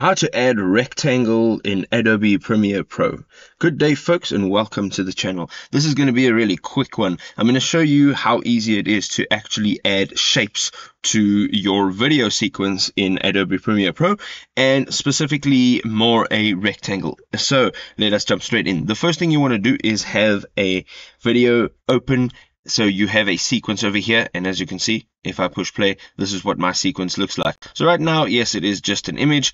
How to add rectangle in Adobe Premiere Pro. Good day folks and welcome to the channel. This is going to be a really quick one. I'm going to show you how easy it is to actually add shapes to your video sequence in Adobe Premiere Pro and specifically more a rectangle. So let us jump straight in. The first thing you want to do is have a video open so you have a sequence over here and as you can see if I push play this is what my sequence looks like so right now yes it is just an image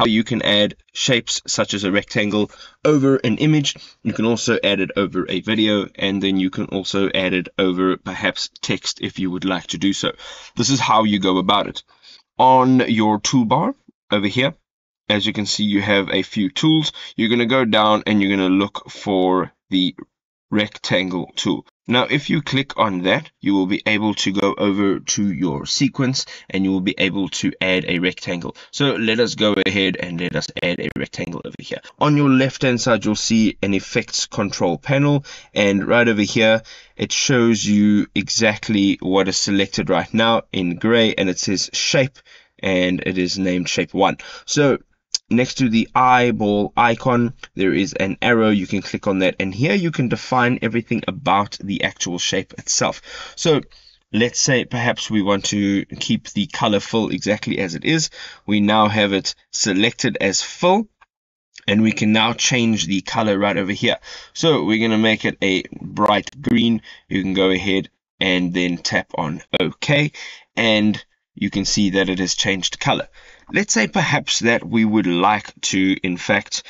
how you can add shapes such as a rectangle over an image. You can also add it over a video and then you can also add it over perhaps text if you would like to do so. This is how you go about it. On your toolbar over here, as you can see, you have a few tools. You're going to go down and you're going to look for the rectangle tool. Now, if you click on that, you will be able to go over to your sequence and you will be able to add a rectangle. So let us go ahead and let us add a rectangle over here. On your left hand side, you'll see an effects control panel. And right over here, it shows you exactly what is selected right now in gray and it says shape and it is named shape 1. So next to the eyeball icon there is an arrow. You can click on that and here you can define everything about the actual shape itself. So let's say perhaps we want to keep the color fill exactly as it is. We now have it selected as fill and we can now change the color right over here. So we're going to make it a bright green. You can go ahead and then tap on ok and you can see that it has changed color Let's say perhaps that we would like to, in fact,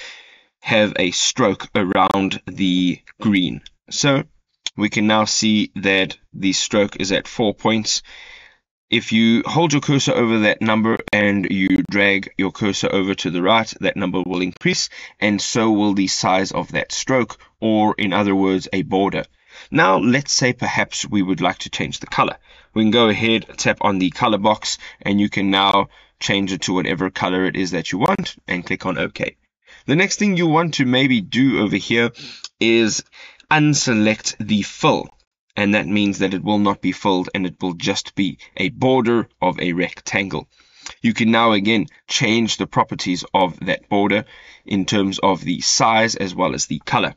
have a stroke around the green. So we can now see that the stroke is at four points. If you hold your cursor over that number and you drag your cursor over to the right, that number will increase and so will the size of that stroke or in other words a border. Now let's say perhaps we would like to change the color. We can go ahead, tap on the color box and you can now change it to whatever color it is that you want and click on OK. The next thing you want to maybe do over here is unselect the fill and that means that it will not be filled and it will just be a border of a rectangle. You can now again change the properties of that border in terms of the size as well as the color.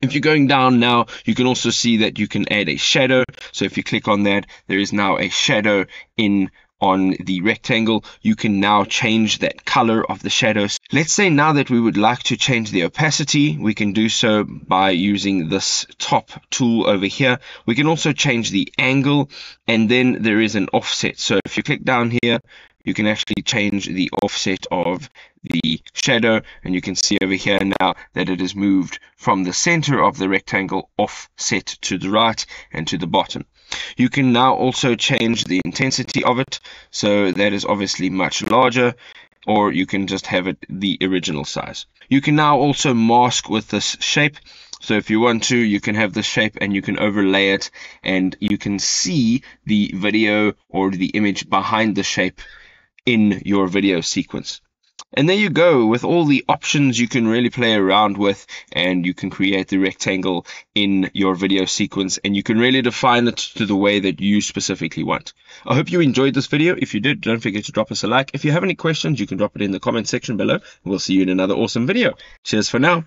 If you're going down now, you can also see that you can add a shadow. So if you click on that, there is now a shadow in on the rectangle, you can now change that color of the shadows. Let's say now that we would like to change the opacity, we can do so by using this top tool over here. We can also change the angle and then there is an offset. So if you click down here, you can actually change the offset of the shadow and you can see over here now that it has moved from the center of the rectangle offset to the right and to the bottom. You can now also change the intensity of it. So that is obviously much larger or you can just have it the original size. You can now also mask with this shape. So if you want to, you can have the shape and you can overlay it and you can see the video or the image behind the shape in your video sequence. And there you go with all the options you can really play around with and you can create the rectangle in your video sequence and you can really define it to the way that you specifically want. I hope you enjoyed this video. If you did, don't forget to drop us a like. If you have any questions, you can drop it in the comment section below. We'll see you in another awesome video. Cheers for now.